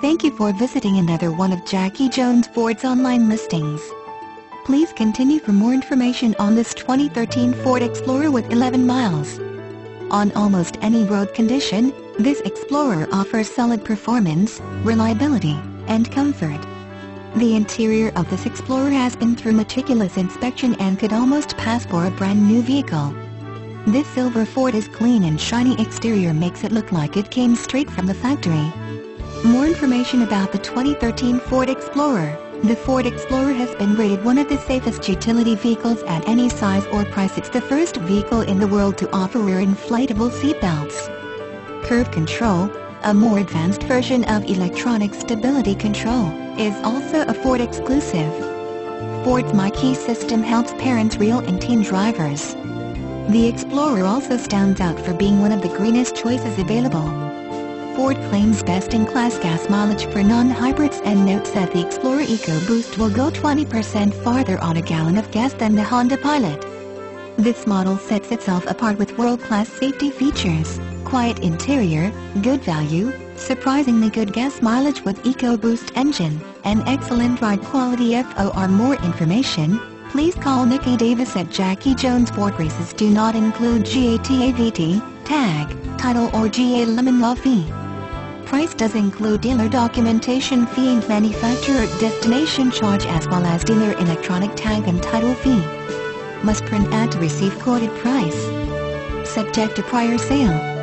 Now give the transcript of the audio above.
Thank you for visiting another one of Jacky Jones Ford's online listings. Please continue for more information on this 2013 Ford Explorer with 11 miles. On almost any road condition, this Explorer offers solid performance, reliability, and comfort. The interior of this Explorer has been through meticulous inspection and could almost pass for a brand new vehicle. This silver Ford's clean and shiny exterior makes it look like it came straight from the factory. More information about the 2013 Ford Explorer. The Ford Explorer has been rated one of the safest utility vehicles at any size or price. It's the first vehicle in the world to offer rear inflatable seatbelts. Curve control, a more advanced version of electronic stability control, is also a Ford exclusive. Ford's MyKey system helps parents real and teen drivers. The Explorer also stands out for being one of the greenest choices available. Ford claims best-in-class gas mileage for non-hybrids and notes that the Explorer EcoBoost will go 20% farther on a gallon of gas than the Honda Pilot. This model sets itself apart with world-class safety features, quiet interior, good value, surprisingly good gas mileage with EcoBoost engine, and excellent ride quality For more information, please call Nikki Davis at Jacky Jones Ford Races do not include GATAVT, tag, title or GA lemon law fee. Price does include dealer documentation fee and manufacturer destination charge as well as dealer electronic tag and title fee must print ad to receive quoted price. Subject to prior sale.